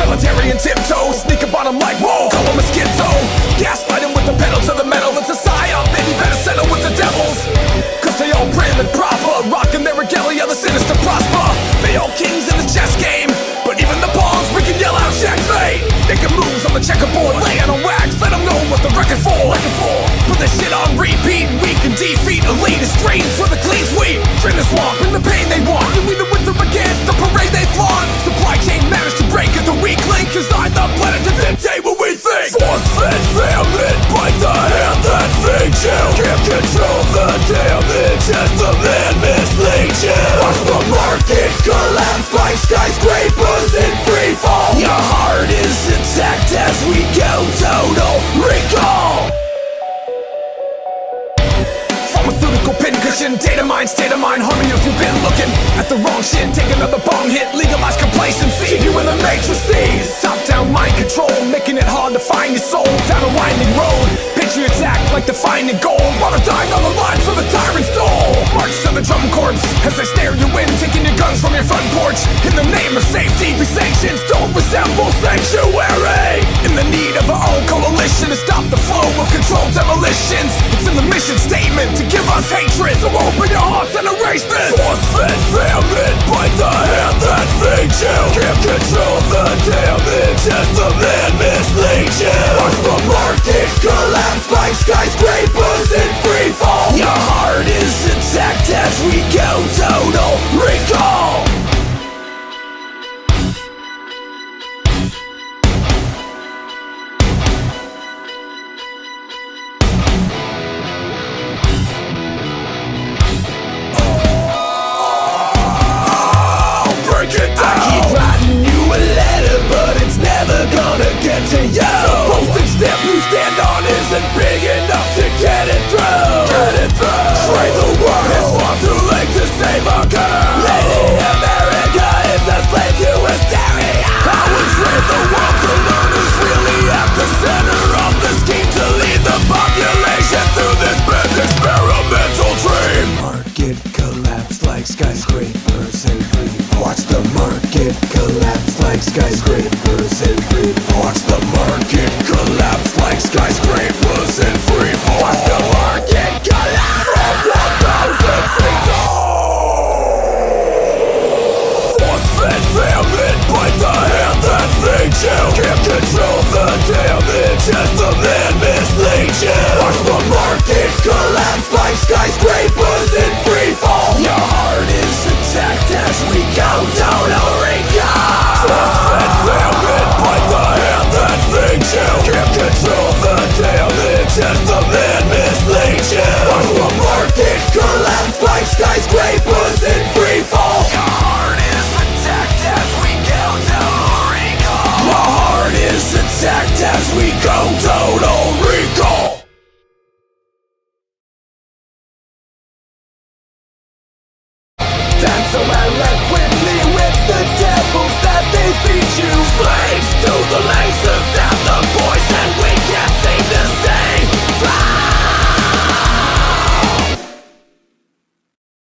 playing tiptoe, sneak up on him like whoa, call him a schizo. Gaslight him with the pedal to the metal. It's a psyop, baby, better settle with the devils. Cause they all prim and proper, rocking their regalia, the sinister prosper. They all kings in the chess game, but even the pawns we can yell out checkmate. Making moves on the checkerboard, laying on wax, let them know what the record for. Record for. Put this shit on repeat, we can defeat elitist dreams with a clean sweep. Drain the swamp, bring the pain as the man misleads you. Watch the market collapse like skyscrapers in free fall. Your heart is intact as we go total recall. Pharmaceutical pincushion, data mine, state of mind, harmony if you've been looking at the wrong shit. Take another bong hit, legalize complacency. Keep You in the matrices, top down mind control, making it hard to find your soul down a winding road. Patriots act like defining gold, while they're dying as they stare you in, taking your guns from your front porch. In the name of safety, these sanctions don't resemble sanctuary. In the need of our own coalition to stop the flow of controlled demolitions. It's in the mission statement to give us hatred. So open your hearts and erase this. Force-fed famine, bite the hand that feeds you. Can't control the damage as the man misleads you. Watch the market collapse like skyscrapers Watch the market collapse like skyscrapers and free Watch the market collapse like skyscrapers and free Watch the market collapse from 1,000 feet Force-fed famine, bite the hand that feeds you. Can't control the damage as the as the man misleads you Watch the market collapse like skyscrapers in free fall. Your heart is intact as we go total recall Your heart is intact as we go total recall Dance so eloquently with the devils that they feed you. Slaves to the laser